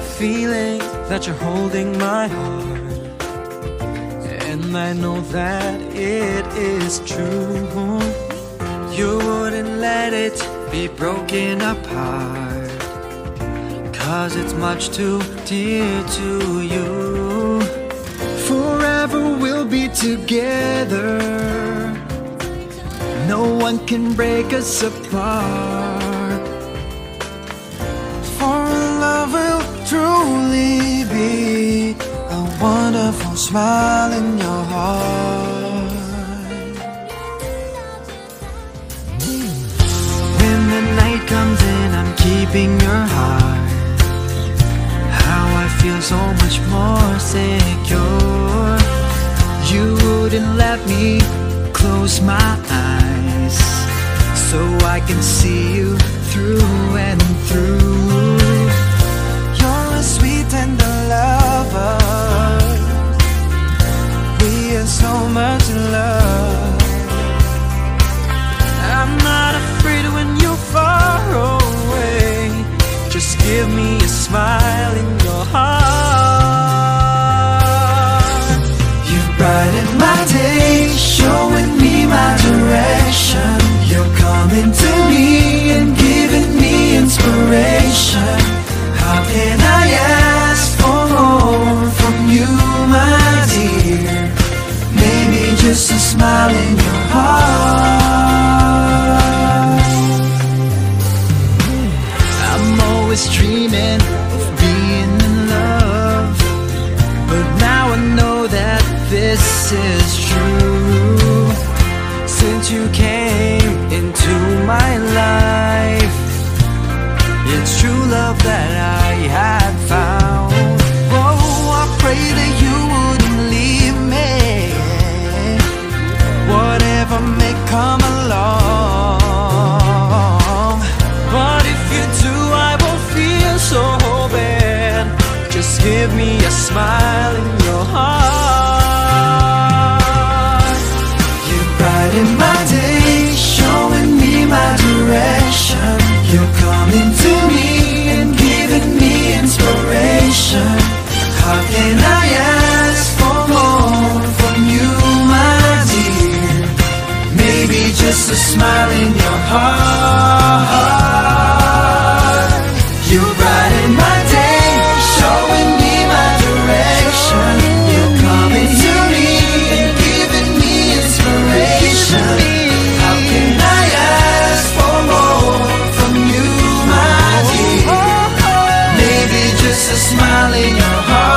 feeling that you're holding my heart. And I know that it is true. You wouldn't let it be broken apart. Cause it's much too dear to you. Forever we'll be together. No one can break us apart. Truly be a wonderful smile in your heart. When the night comes in, I'm keeping your heart. How I feel so much more secure. You wouldn't let me close my eyes so I can see you through and through. A smile in your heart. You brighten my day, is true. Since you came miss a smile in your heart. You brighten my day, showing me my direction. You're coming to me and giving me inspiration. How can I ask for more from you, my dear? Maybe just a smile in your heart.